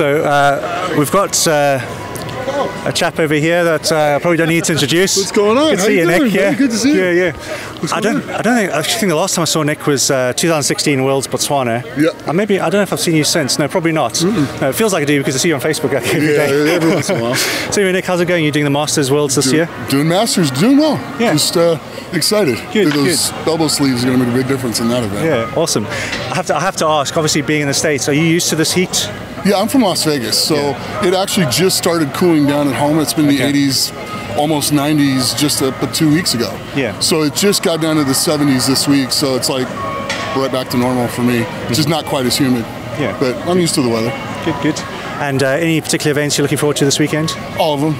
So uh, we've got uh, a chap over here that uh, I probably don't need to introduce. What's going on? Good to see you doing, Nick. man? Yeah, Good to see you. Yeah, yeah. What's I don't. I don't think. I think the last time I saw Nick was uh, 2016 Worlds Botswana. Yeah. And maybe I don't know if I've seen you since. No, probably not. No, it feels like I do because I see you on Facebook every Yeah, day. every once in a while. So anyway, Nick, how's it going? You doing the Masters Worlds this year? Doing Masters, doing well. Yeah. Just uh, excited. Good, Those elbow sleeves are going to make a big difference in that event. Yeah, awesome. I have to. I have to ask. Obviously, being in the states, are you used to this heat? Yeah, I'm from Las Vegas, so Yeah. it actually just started cooling down at home. It's been the Okay. 80s, almost 90s, just but two weeks ago. Yeah. So it just got down to the 70s this week, so it's like right back to normal for me. It's just not quite as humid. Yeah. But I'm used to the weather. Good, good. And uh, any particular events you're looking forward to this weekend? All of them.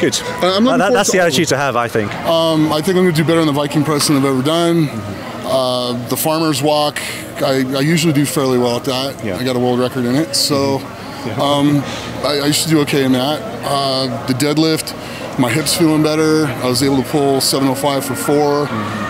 Good. Uh, That- that's the attitude to have, I think. Um, I think I'm going to do better in the Viking press than I've ever done. Uh, the farmer's walk, I, I usually do fairly well at that. Yeah. I got a world record in it, so um, I, I to do okay in that. Uh, the deadlift, my hips feeling better. I was able to pull 705 for 4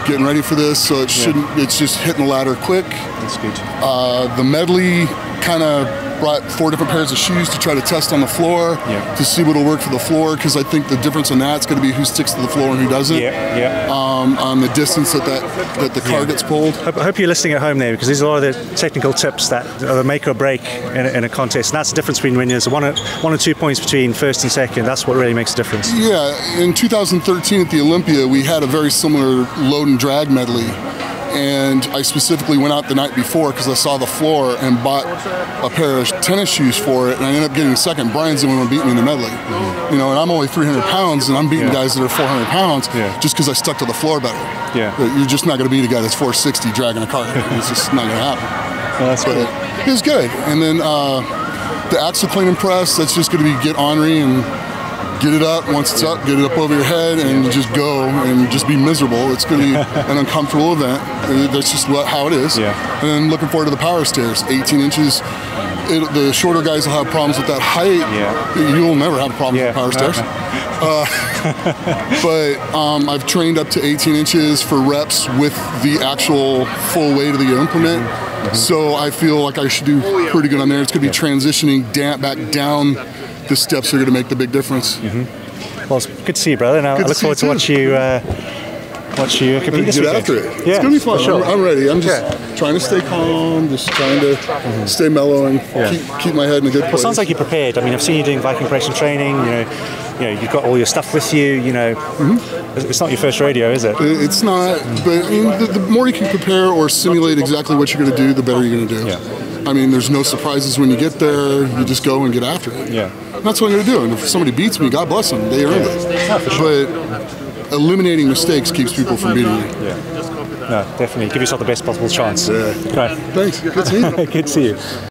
getting ready for this, so it shouldn't. It's just hitting the ladder quick. That's good. Uh, the medley kind of brought four different pairs of shoes to try to test on the floor Yeah. to see what'll work for the floor because I think the difference in that's going to be who sticks to the floor and who doesn't Yeah, yeah. um, on the distance that that, that the car Yeah. gets pulled. I hope you're listening at home there because these are a lot of the technical tips that are the make or break in a, in a contest. And that's the difference between when there's one or, one or two points between first and second. That's what really makes a difference. Yeah, in 2013 at the Olympia, we had a very similar load and drag medley. And I specifically went out the night before because I saw the floor and bought a pair of tennis shoes for it. And I ended up getting second. Brian's the one who beat me in the medley. You know, and I'm only 300 pounds and I'm beating Yeah. guys that are 400 pounds Yeah. just because I stuck to the floor better. Yeah. You're just not going to beat a guy that's 460 dragging a cart. It's just not going to happen. that's but it was good. And then uh, the axle clean and press, that's just going to be get Henri and get it up. Once it's up, get it up over your head and just go and just be miserable. It's going to be an uncomfortable event. That's just what, how it is. Yeah. And then looking forward to the power stairs, 18 inches. It, the shorter guys will have problems with that height. Yeah. You'll never have a problem Yeah. with the power stairs. Uh, but um, I've trained up to 18 inches for reps with the actual full weight of the implement. Mm-hmm. So I feel like I should do pretty good on there. It's going to be transitioning back down the steps are going to make the big difference. Well, it's good to see you, brother. And I I look forward to watch you. Uh, watch you compete this Get weekend. after it. Yeah, it's going to be fun. sure. I'm, I'm ready. I'm just Yeah. trying to stay calm, just trying to stay mellow and keep, keep my head in a good place. Well, sounds like you're prepared. I mean, I've seen you doing Viking Operation training. You know, you know, you've got all your stuff with you. You know, Mm-hmm. it's not your first rodeo, is it? It's not, but I mean, the, the more you can prepare or simulate exactly what you're going to do, the better you're going to do. Yeah. I mean, there's no surprises when you get there. You just go and get after it. Yeah. And that's what I'm going to do. And if somebody beats me, God bless them. They earned it. But eliminating mistakes keeps people from beating you. Yeah. No, definitely. Give yourself the best possible chance. Yeah. Right. Thanks. Good seeing you. Good to see you.